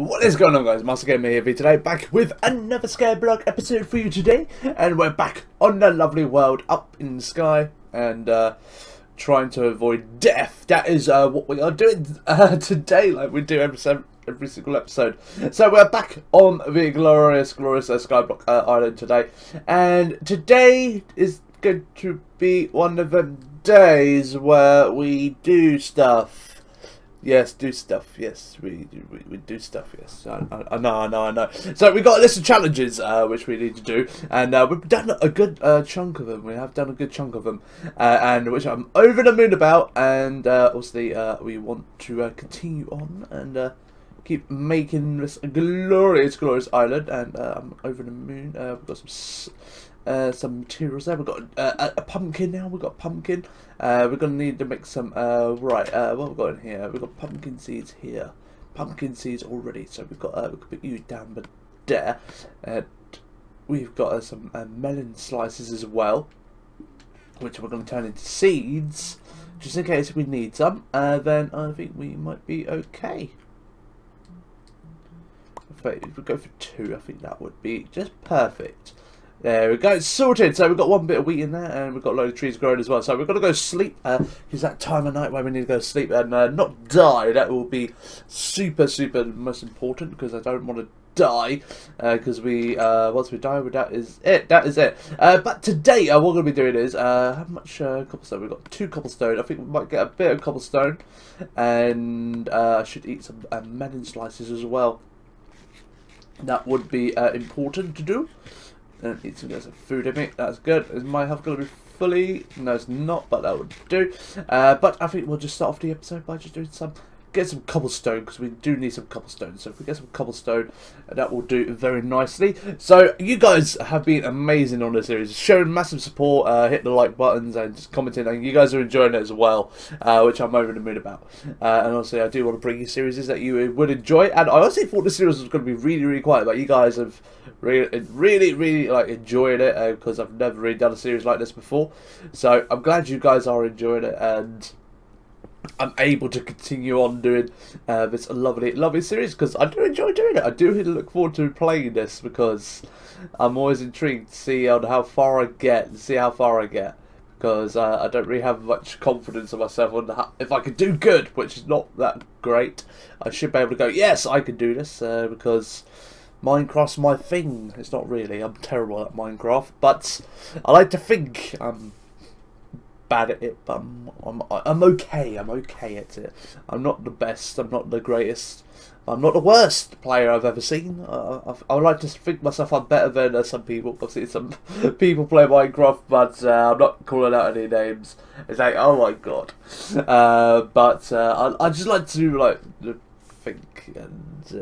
What is going on guys, Master Gamer here today, back with another Scare episode for you today, and we're back on the lovely world up in the sky, and uh, trying to avoid death. That is uh, what we are doing uh, today, like we do every, every single episode. So we're back on the glorious, glorious uh, Skyblock uh, Island today, and today is going to be one of the days where we do stuff. Yes, do stuff. Yes, we we, we do stuff. Yes, I, I, I know, I know, I know. So we got a list of challenges uh, which we need to do, and uh, we've done a good uh, chunk of them. We have done a good chunk of them, uh, and which I'm over the moon about. And uh, obviously, uh, we want to continue on and keep making this glorious, glorious island. And I'm over the moon. we've got some uh, some materials there. We've got uh, a pumpkin now. We've got pumpkin. Uh, we're going to need to make some... Uh, right, uh, what have we got in here? We've got pumpkin seeds here. Pumpkin seeds already. So we've got... Uh, we could put you down but there. And we've got some melon slices as well. Which we're going to turn into seeds. Just in case we need some. then I think we might be okay. If we go for two, I think that would be just perfect. There we go, it's sorted. So we've got one bit of wheat in there, and we've got a load of trees growing as well. So we've got to go sleep. Uh, it's that time of night where we need to go sleep and uh, not die. That will be super, super most important because I don't want to die because uh, we uh, once we die that is it that is it uh, but today uh, what we're going to be doing is uh, how much uh, cobblestone we've got two cobblestone I think we might get a bit of cobblestone and I should eat some melon slices as well that would be important to do don't need food in me. That's good. Is my health going to be fully? No, it's not, but that would do. Uh, but I think we'll just start off the episode by just doing some get some cobblestone because we do need some cobblestone. So if we get some cobblestone, that will do very nicely. So you guys have been amazing on this series, showing massive support, uh, hit the like buttons and just commenting, and you guys are enjoying it as well, uh, which I'm over the moon about. Uh, and also, I do want to bring you series that you would enjoy. And I honestly thought the series was going to be really, really quiet, but you guys have really, really, really like enjoyed it because uh, I've never really done a series like this before. So I'm glad you guys are enjoying it and I'm able to continue on doing uh, this lovely, lovely series because I do enjoy doing it. I do look forward to playing this because I'm always intrigued to see on how far I get, and see how far I get. Because uh, I don't really have much confidence in myself on how, if I can do good, which is not that great. I should be able to go, yes, I can do this uh, because Minecraft's my thing. It's not really. I'm terrible at Minecraft, but I like to think I'm bad at it, but I'm, I'm, I'm okay. I'm okay at it. I'm not the best. I'm not the greatest. I'm not the worst player I've ever seen. Uh, I would like to think myself I'm better than uh, some people. I've seen some people play Minecraft, but uh, I'm not calling out any names. It's like, oh my god. Uh, but uh, I, I just like to like think and uh,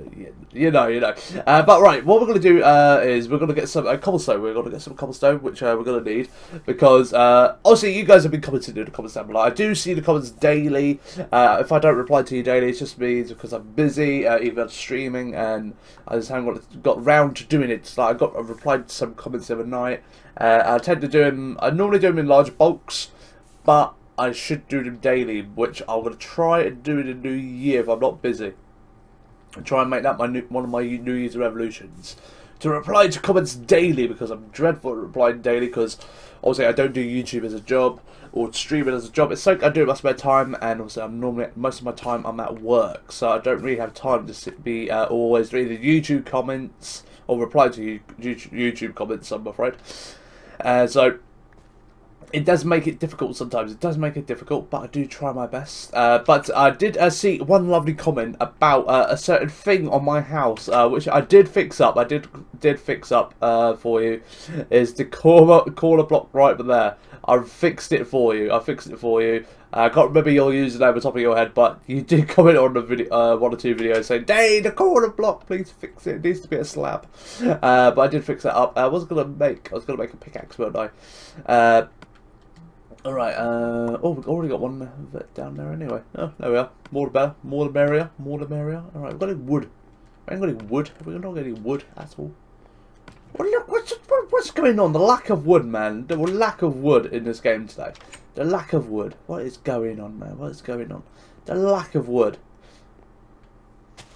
you know, you know. Uh, but right, what we're going to do uh, is we're going to get some uh, cobblestone. We're going to get some cobblestone, which uh, we're going to need because uh, obviously you guys have been commenting in the comments down below. I do see the comments daily. if I don't reply to you daily, it's just means because I'm busy, either streaming, and I just haven't got got round to doing it. like I got I replied to some comments the other night. I tend to do them. I normally do them in large bulks, but I should do them daily, which I'm going to try and do in the new year if I'm not busy and try and make that my new, one of my New Year's revolutions. To reply to comments daily because I'm dreadful at replying daily because obviously I don't do YouTube as a job or streaming as a job. It's like I do it in my spare time and also I'm normally most of my time I'm at work so I don't really have time to sit, be uh, always reading YouTube comments or reply to YouTube comments I'm afraid. Uh, so it does make it difficult sometimes. It does make it difficult, but I do try my best. Uh, but I did uh, see one lovely comment about uh, a certain thing on my house, uh, which I did fix up. I did did fix up uh, for you. Is the corner corner block right there? I fixed it for you. I fixed it for you. Uh, I can't remember your username the top of your head, but you did comment on the video, one or two videos saying, "Day the corner block, please fix it. It needs to be a slab." but I did fix that up. I was gonna make I was gonna make a pickaxe, weren't I? Alright, uh, oh, we've already got one down there anyway. Oh, there we are. More the better. More the merrier. More the merrier. Alright, we've got any wood. We ain't got any wood. We're not got any wood at all. Well, look, what's, what's going on? The lack of wood, man. The lack of wood in this game today. The lack of wood. What is going on, man? What is going on? The lack of wood.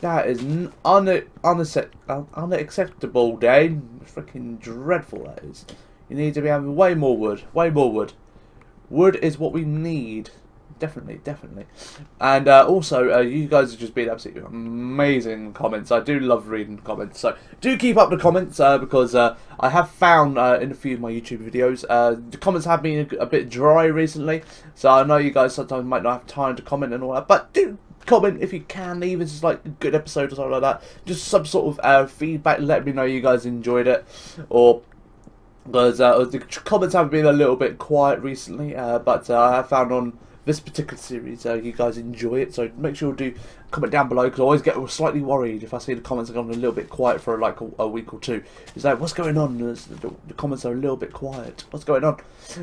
That is un unaccept unacceptable, Dane. Freaking dreadful that is. You need to be having way more wood. Way more wood. Wood is what we need. Definitely, definitely. And uh, also, uh, you guys have just been absolutely amazing comments. I do love reading comments. So do keep up the comments uh, because uh, I have found uh, in a few of my YouTube videos, uh, the comments have been a, a bit dry recently. So I know you guys sometimes might not have time to comment and all that. But do comment if you can, even just like a good episode or something like that. Just some sort of uh, feedback. Let me know you guys enjoyed it, or because uh, the comments have been a little bit quiet recently. Uh, but uh, I found on this particular series uh, you guys enjoy it, so make sure to comment down below because I always get slightly worried if I see the comments are going a little bit quiet for like a, a week or two. It's like, what's going on? The, the, comments are a little bit quiet. What's going on?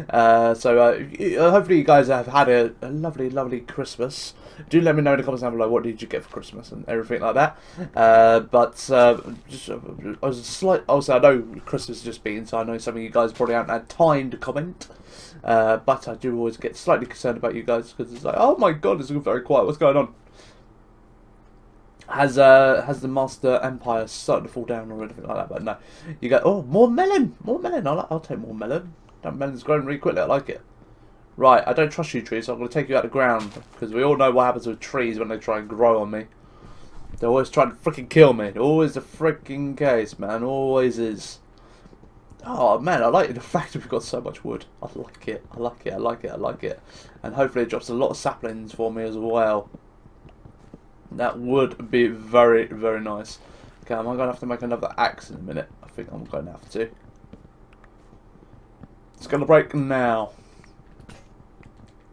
Uh, so uh, hopefully you guys have had a, a lovely, lovely Christmas do let me know in the comments down below what did you get for Christmas and everything like that. Uh, but uh, just, uh, I was slight. Also, I know Christmas has just been, so I know some of you guys probably haven't had time to comment. Uh, but I do always get slightly concerned about you guys because it's like, oh my god, it's very quiet. What's going on? Has uh has the Master Empire started to fall down or anything like that? But no, you go. Oh, more melon, more melon. I'll I'll take more melon. That melon's growing really quickly. I like it. Right, I don't trust you trees, so I'm going to take you out of the ground. Because we all know what happens with trees when they try and grow on me. They're always trying to freaking kill me. Always the freaking case, man. Always is. Oh, man, I like the fact that we've got so much wood. I like it. I like it. I like it. I like it. And hopefully it drops a lot of saplings for me as well. That would be very, very nice. Okay, am I going to have to make another axe in a minute? I think I'm going to have to. It's going to break now.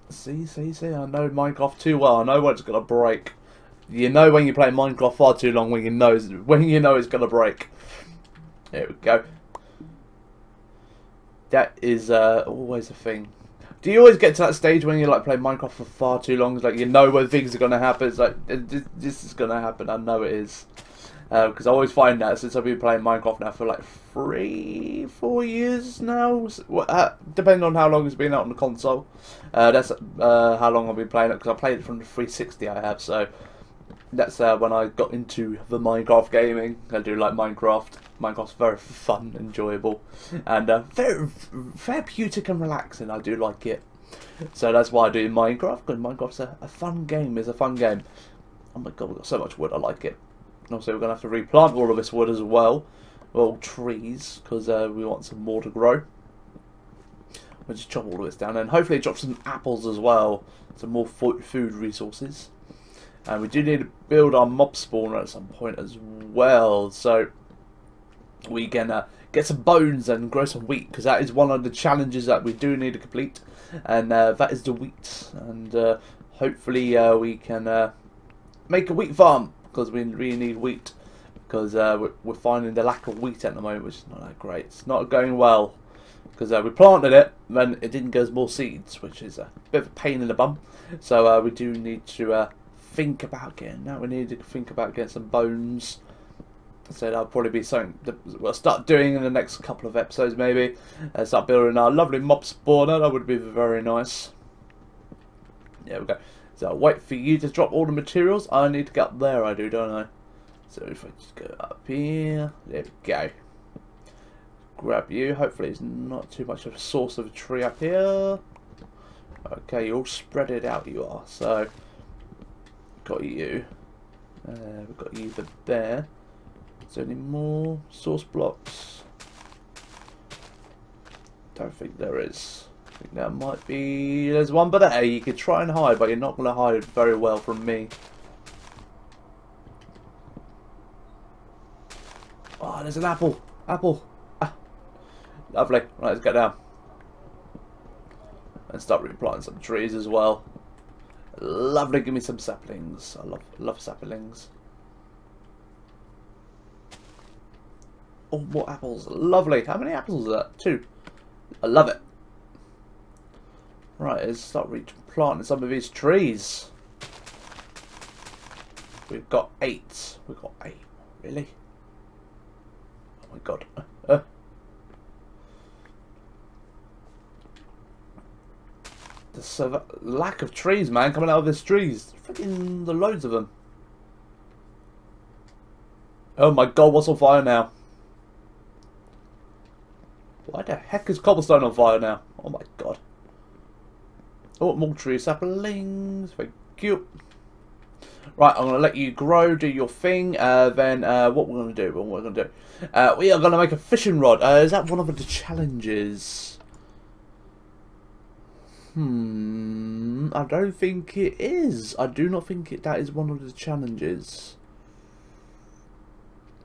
See, see, see, I know Minecraft too well. I know when it's going to break. You know when you play Minecraft far too long when you know, when you know it's going to break. There we go. That is uh, always a thing. Do you always get to that stage when you like play Minecraft for far too long? It's like you know when things are going to happen. It's like, this is going to happen. I know it is because uh, I always find that since I've been playing Minecraft now for like three, four years now, uh, depending on how long it's been out on the console. Uh, that's uh, how long I've been playing it because I played it from the 360 I have. So that's uh, when I got into the Minecraft gaming. I do like Minecraft. Minecraft's very fun, enjoyable, and uh, very therapeutic and relaxing. I do like it. So that's why I do Minecraft because Minecraft's a, a fun game. It's a fun game. Oh my god, we've got so much wood. I like it. And also we're going to have to replant all of this wood as well. All trees, because uh, we want some more to grow. We'll just chop all of this down and hopefully drop some apples as well. Some more food resources. And we do need to build our mob spawner at some point as well. So we can uh, get some bones and grow some wheat. Because that is one of the challenges that we do need to complete. And uh, that is the wheat. And uh, hopefully uh, we can uh, make a wheat farm because we really need wheat because uh, we're, finding the lack of wheat at the moment, which is not that great. It's not going well because uh, we planted it, then it didn't give us more seeds, which is a bit of a pain in the bum. So uh, we do need to uh, think about getting that. We need to think about getting some bones. So that'll probably be something that we'll start doing in the next couple of episodes, maybe. Uh, start building our lovely mob spawner. That would be very nice. There we go. So I'll wait for you to drop all the materials. I need to get up there, I do, don't I? So if I just go up here, there we go. Grab you. Hopefully it's not too much of a source of a tree up here. Okay, you're all spread it out you are. So, got you. Uh, we've got you the there. Is there any more source blocks? Don't think there is. I think there might be... There's one but there. You could try and hide, but you're not going to hide very well from me. Oh, there's an apple. Apple. Ah. Lovely. Right, let's get down. And start replanting some trees as well. Lovely. Give me some saplings. I love, love saplings. Oh, more apples. Lovely. How many apples is that? Two. I love it. Right, let's start planting some of these trees. We've got eight. We've got eight. Really? Oh my god. The lack of trees, man, coming out of these trees. Freaking the loads of them. Oh my god, what's on fire now? Why the heck is cobblestone on fire now? Oh my god. Oh, more tree saplings. Thank you. Right, I'm going to let you grow, do your thing. Uh, then uh, what we're going to do? What we're going to do? Uh, we are going to make a fishing rod. Uh, is that one of the challenges? Hmm. I don't think it is. I do not think it, that is one of the challenges.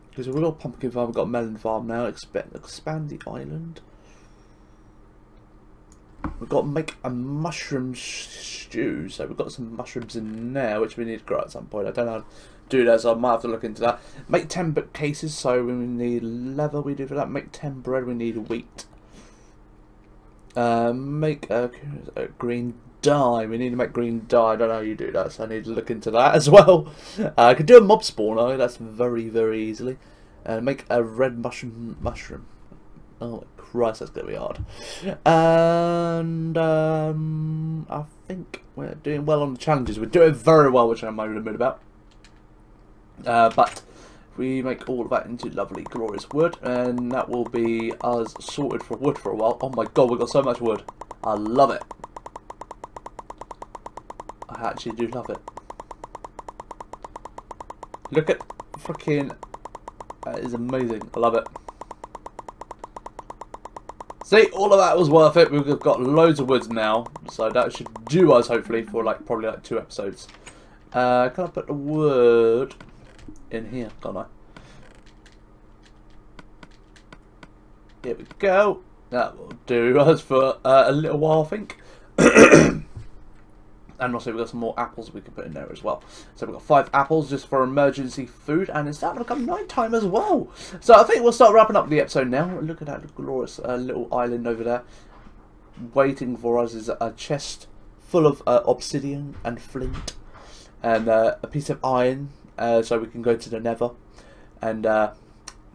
Because we've got pumpkin farm, we've got melon farm now. Expand, expand the island. We've got to make a mushroom stew, so we've got some mushrooms in there, which we need to grow at some point. I don't know how to do that, so I might have to look into that. Make 10 bookcases, so we need leather, we do for that. Make 10 bread, we need wheat. Uh, make a, a, green dye. We need to make green dye. I don't know how you do that, so I need to look into that as well. Uh, I could do a mob spawner. That's very, very easily. Uh, make a red mushroom. Mushroom. Oh Christ, that's gonna be hard. And um, I think we're doing well on the challenges. We're doing very well, which I'm over a bit about. Uh, but we make all of that into lovely, glorious wood, and that will be us sorted for wood for a while. Oh my god, we've got so much wood. I love it. I actually do love it. Look at freaking... That is amazing. I love it. See, all of that was worth it. We've got loads of woods now, so that should do us, hopefully, for like probably like two episodes. Uh, can I put the wood in here, can't I? Here we go. That will do us for uh, a little while, I think. and also we've got some more apples we can put in there as well. So we've got five apples just for emergency food, and it's starting to become night time as well. So I think we'll start wrapping up the episode now. Look at that glorious uh, little island over there. Waiting for us is a chest full of uh, obsidian and flint, and uh, a piece of iron, uh, so we can go to the nether. And uh,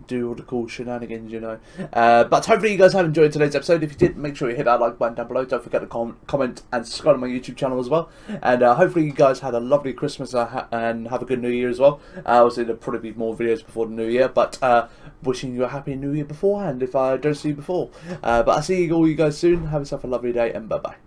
do all the cool shenanigans, you know. Uh, but hopefully you guys have enjoyed today's episode. If you did, make sure you hit that like button down below. Don't forget to com comment and subscribe to my YouTube channel as well. And uh, hopefully you guys had a lovely Christmas and have a good New Year as well. Uh, obviously there'll probably be more videos before the New Year, but uh, wishing you a happy New Year beforehand if I don't see you before. Uh, but I'll see you all you guys soon. Have yourself a lovely day and bye-bye.